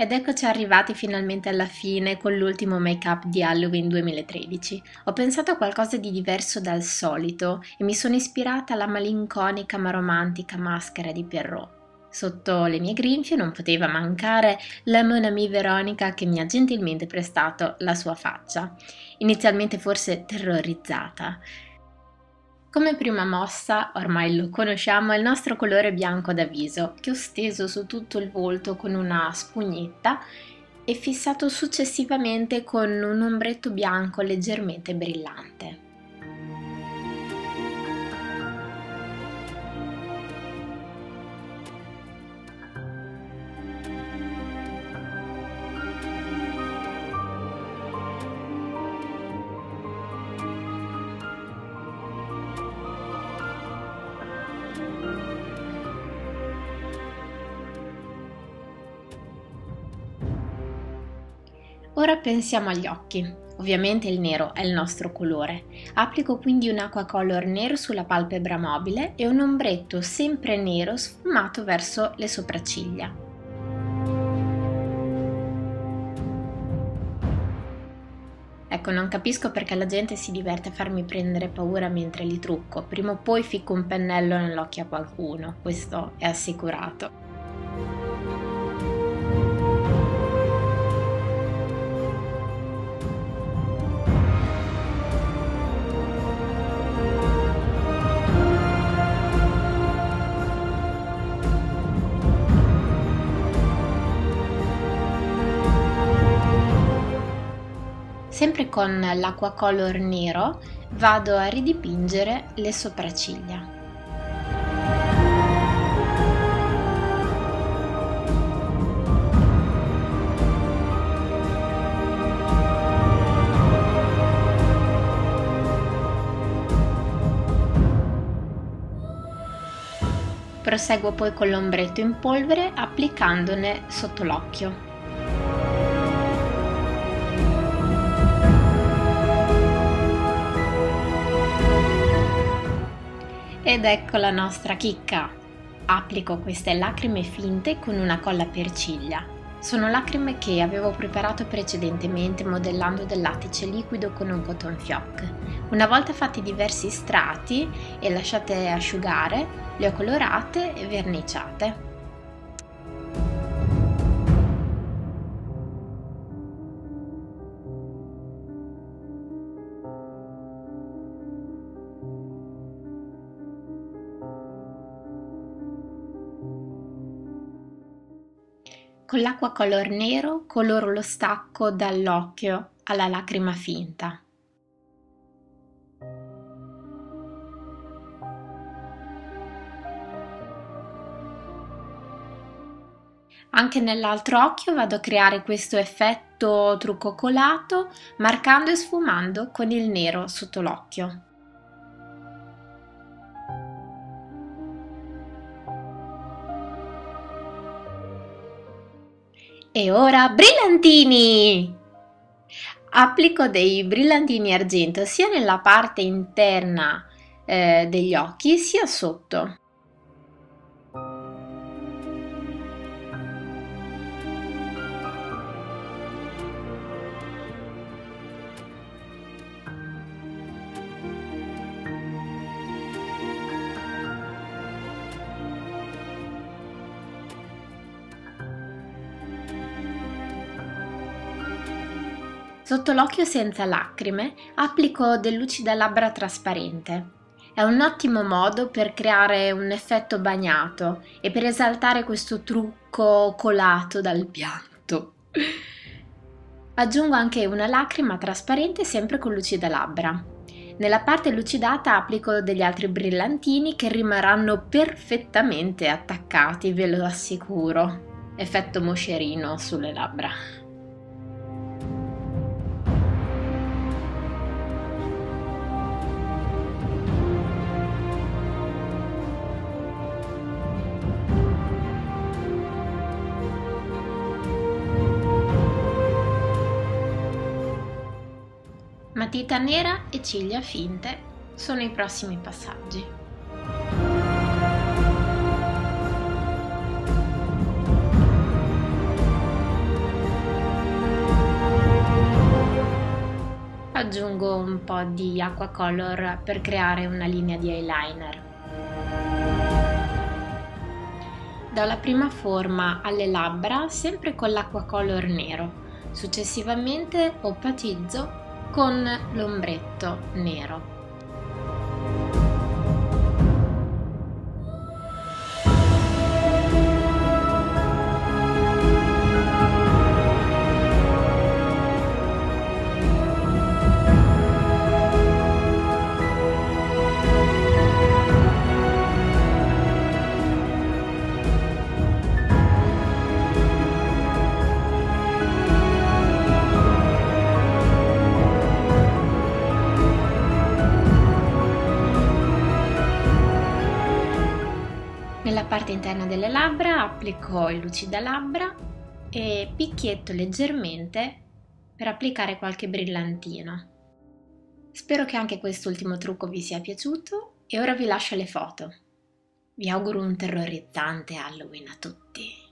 Ed eccoci arrivati finalmente alla fine con l'ultimo make-up di Halloween 2013. Ho pensato a qualcosa di diverso dal solito e mi sono ispirata alla malinconica ma romantica maschera di Pierrot. Sotto le mie grinfie non poteva mancare la Mon Amie Veronica che mi ha gentilmente prestato la sua faccia, inizialmente forse terrorizzata. Come prima mossa, ormai lo conosciamo, è il nostro colore bianco da viso, che ho steso su tutto il volto con una spugnetta e fissato successivamente con un ombretto bianco leggermente brillante. Ora pensiamo agli occhi. Ovviamente il nero è il nostro colore. Applico quindi un acqua color nero sulla palpebra mobile e un ombretto sempre nero sfumato verso le sopracciglia. Ecco, non capisco perché la gente si diverte a farmi prendere paura mentre li trucco. Prima o poi ficco un pennello nell'occhio a qualcuno, questo è assicurato. Sempre con l'acqua color nero vado a ridipingere le sopracciglia. Proseguo poi con l'ombretto in polvere applicandone sotto l'occhio. Ed ecco la nostra chicca. Applico queste lacrime finte con una colla per ciglia. Sono lacrime che avevo preparato precedentemente modellando del lattice liquido con un cotton fioc. Una volta fatti diversi strati e lasciate asciugare, le ho colorate e verniciate. Con l'acqua color nero coloro lo stacco dall'occhio alla lacrima finta. Anche nell'altro occhio vado a creare questo effetto trucco colato marcando e sfumando con il nero sotto l'occhio. E ora brillantini! Applico dei brillantini argento sia nella parte interna eh, degli occhi sia sotto. Sotto l'occhio senza lacrime applico del lucida labbra trasparente. È un ottimo modo per creare un effetto bagnato e per esaltare questo trucco colato dal pianto. Aggiungo anche una lacrima trasparente sempre con lucida labbra. Nella parte lucidata applico degli altri brillantini che rimarranno perfettamente attaccati, ve lo assicuro. Effetto moscerino sulle labbra. matita nera e ciglia finte sono i prossimi passaggi. aggiungo un po' di acqua color per creare una linea di eyeliner. Do la prima forma alle labbra sempre con l'acqua color nero, successivamente opacizzo con l'ombretto nero. Parte interna delle labbra applico il lucidalabbra e picchietto leggermente per applicare qualche brillantino. Spero che anche quest'ultimo trucco vi sia piaciuto e ora vi lascio le foto. Vi auguro un terrorizzante Halloween a tutti.